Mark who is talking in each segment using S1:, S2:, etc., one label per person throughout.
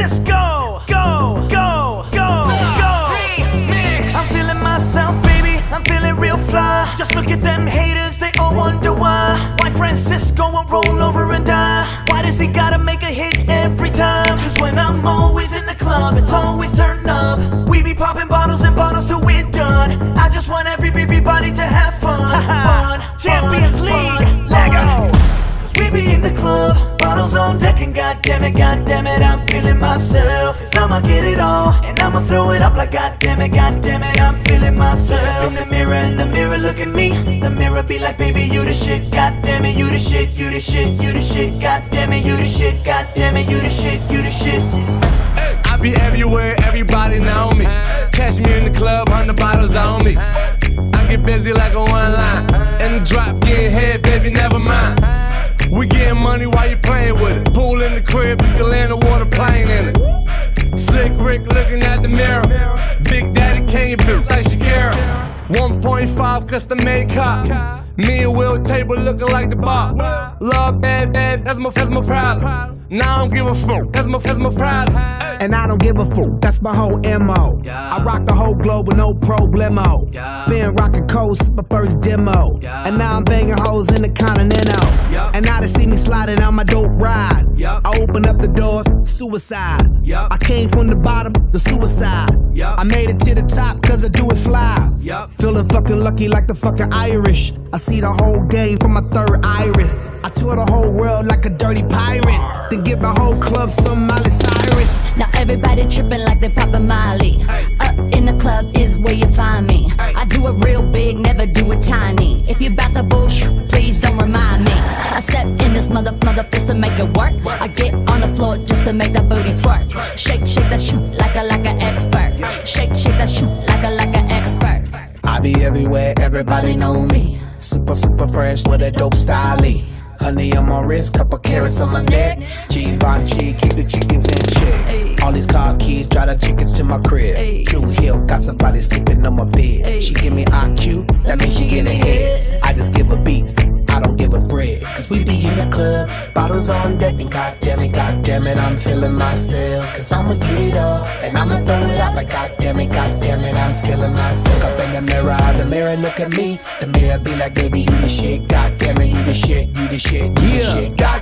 S1: Francisco. Go, go, go, go. Remix. I'm feeling myself, baby. I'm feeling real fly. Just look at them haters, they all wonder why. Why Francisco won't roll over and die? Why does he gotta make a hit every time? Cause when I'm always in the club, it's always turned up. We be popping bottles and bottles till we're done. I just want every, everybody to have fun. fun Champions League, Lego. Deck, and goddamn it, goddamn it, I'm feeling myself. Cause I'ma get it all, and I'ma throw it up like goddamn it, goddamn it, I'm feeling myself. In the mirror, in the mirror, look at me. The mirror be like, baby, you the shit, goddamn it, you the shit, you the shit, you the shit, goddamn it, you the shit, goddamn it, you the shit, you the shit.
S2: I be everywhere, everybody know me. Catch me in the club, hundred bottles on me. I get busy like a one line. In the drop, getting head, baby, never mind. We getting money while you playing with it. Pool in the crib, you can land a water plane in it. Slick Rick looking at the mirror. Big Daddy Kane built like Shakira. 1.5 custom made cop. Me and Will table looking like the bar. Love bad, bad, that's my, that's my problem. Now I don't give a fuck, that's my, that's my problem.
S3: And I don't give a fuck, that's my whole MO. I rock the whole globe with no problemo. Been rocking coast, my first demo. And now I'm banging hoes in the continental. And now they see me sliding on my dope ride. I open up the doors, suicide. I came from the bottom, the suicide. I made it to the top cause I do it fly. Feeling fucking lucky like the fucking Irish. I see the whole game from my third iris. I tour the whole world like a dirty pirate. Then give the whole club some Miley Cyrus.
S4: Now everybody tripping like they poppin' Molly. Up uh, in the club is where you find me. I do it real big, never do it tiny. If you bout the bullshit, please don't remind me. I step in this mother mother fist to make it work. I get on the floor just to make that booty twerk. Shake, shake that shit like a like an expert. Shake, shake that shit like a like an expert.
S3: I be everywhere, everybody know me. Super, super fresh with a dope style. Honey on my wrist, couple carats on my neck. Givenchy, keep the chickens in check.
S4: Ay.
S3: All these car keys, drive the chickens to my crib.
S4: Ay.
S3: Drew Hill, got somebody sleeping on my bed.
S4: Ay.
S3: She give me IQ, that means she get ahead. I just give her beats, I don't give her bread. Cause we be in the club, bottles on deck, and goddamn it, goddamn it, I'm feeling myself. Cause I'ma get it up, and I'ma throw it out like goddamn it, goddamn it, I'm feeling myself. Up in the mirror, the mirror look at me. The mirror be like, baby, you the shit, goddamn it, you the shit, you the shit, you the shit, goddamn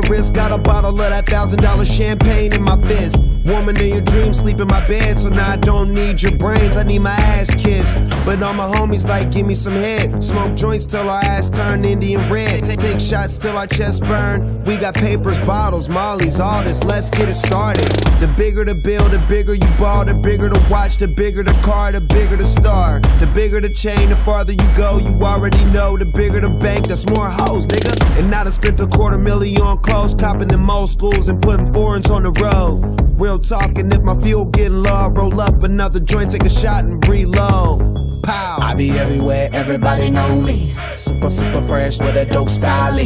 S5: my wrist. Got a bottle of that thousand dollar champagne in my fist. Woman in your dreams, sleep in my bed. So now I don't need your brains, I need my ass kissed. But all my homies like, give me some head. Smoke joints till our ass turn Indian red. Take shots till our chest burn. We got papers, bottles, mollies, all this. Let's get it started. The bigger the bill, the bigger you ball. The bigger the watch, the bigger the car, the bigger the star. The bigger the chain, the farther you go. You already know. The bigger the bank, that's more hoes, nigga. And now I spent a quarter million on clothes, copping them old schools and putting foreigns on the road. Real talking, if my fuel getting low, I roll up another joint, take a shot and reload. Pow.
S3: I be everywhere, everybody know me. Super, super fresh with a dope style.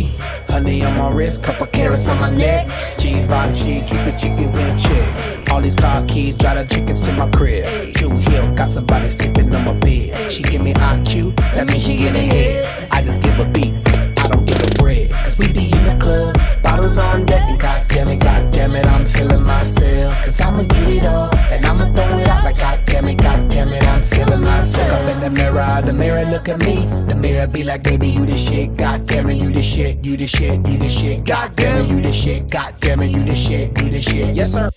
S3: Honey on my wrist, couple carats on my neck. Givenchy, keep the chickens in check. All these car keys, drive the chickens to my crib. Drew Hill, got somebody sleeping on my bed. She give me IQ, that means she give me head. I just give her beats, I don't give her bread. Cause we be in the club, bottles on deck, and goddamn it, goddamn it, I'm feeling myself. Cause I'ma get it up, and I'ma throw it out like goddamn it, goddamn it, I'm feeling myself. Up in the mirror, the mirror look at me. The mirror be like, baby, you the shit, God damn it, you the shit, you the shit, you the shit, God damn it, you the shit, god damn it, you the shit, you the shit. Yes, sir.